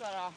かたら。